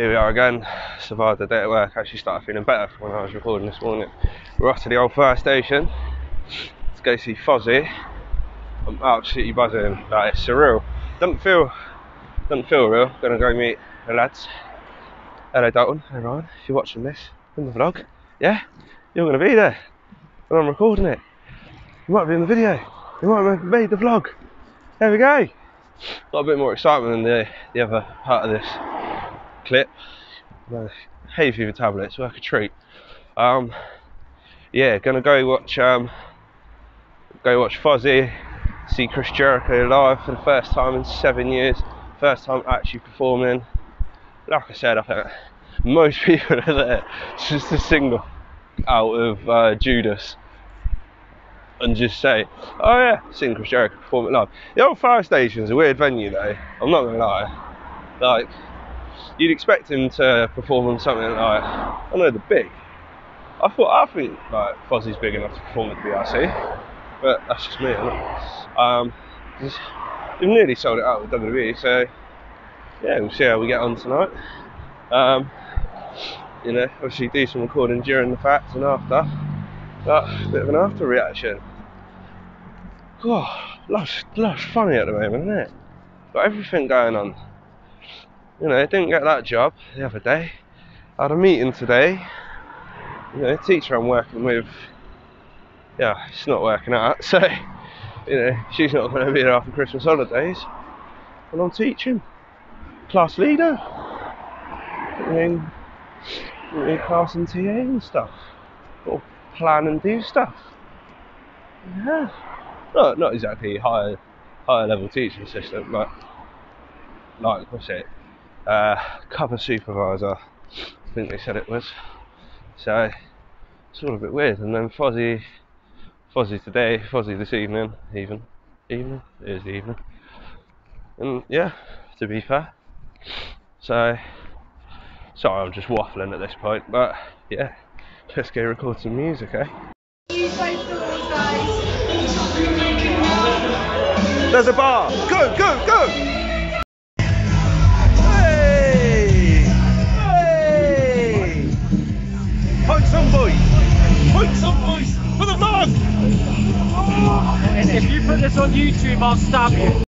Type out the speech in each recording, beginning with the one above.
here we are again. Survived the day at work. Actually started feeling better when I was recording this morning. We're off to the old fire station to go see Fozzy. I'm absolutely buzzing. Like surreal. Doesn't feel doesn't feel real. Gonna go meet the lads. Hello Dalton. Hey Ryan. If you're watching this in the vlog, yeah, you're gonna be there. And I'm recording it. You might be in the video. You might have made the vlog. There we go. Got a bit more excitement than the the other part of this clip. Uh, hay fever tablets work a treat. Um, yeah, gonna go watch um, go watch Fozzy, see Chris Jericho live for the first time in seven years. First time actually performing. Like I said, I think most people are there just a single out of uh, Judas and just say, oh yeah, seen Chris Jericho perform it live. The old fire station's a weird venue though, I'm not gonna lie. Like, you'd expect him to perform on something like, I know, the big. I thought, I think like Fozzy's big enough to perform at the BIC, but that's just me. Um, they've nearly sold it out with WWE, so yeah, we'll see how we get on tonight. Um, you know, obviously do some recording during the fact and after, but a bit of an after reaction. Oh, life's, life's funny at the moment, isn't it? Got everything going on. You know, didn't get that job the other day. I had a meeting today. You know, teacher I'm working with, yeah, it's not working out. So, you know, she's not going to be there after Christmas holidays. And I'm teaching. Class leader. I mean, class and TA and stuff. Or plan and do stuff. Yeah not not exactly higher higher level teaching assistant, but like what's it? Uh, cover supervisor. I think they said it was. So it's all a bit weird. And then Fozzy, Fozzy today, Fozzy this evening, even evening it is the evening. And yeah, to be fair. So sorry, I'm just waffling at this point, but yeah, let's go record some music, eh? There's a bar. Go, go, go. If you put this on YouTube, I'll stab you.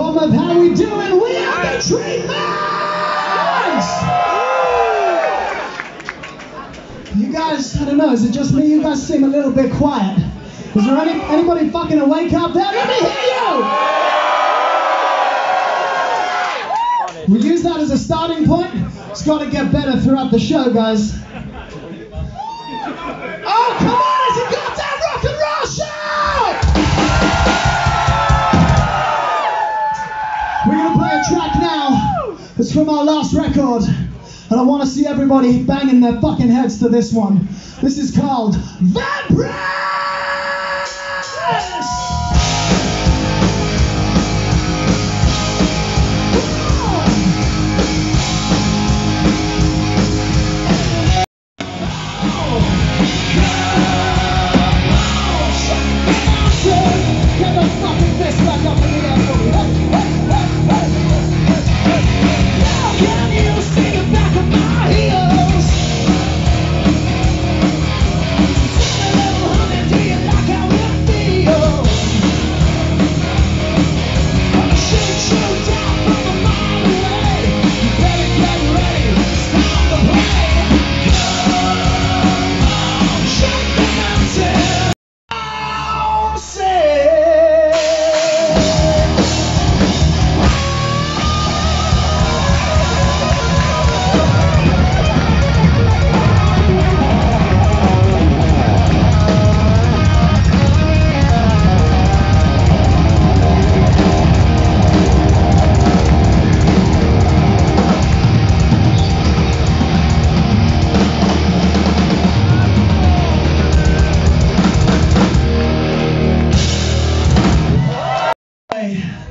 home of How We Doing. We are the treatments! You guys, I don't know, is it just me? You guys seem a little bit quiet. Is there any, anybody fucking awake up there? Let me hear you! We use that as a starting point. It's got to get better throughout the show, guys. Oh, come on! It's from our last record. And I want to see everybody banging their fucking heads to this one. This is called Vampires! Hey.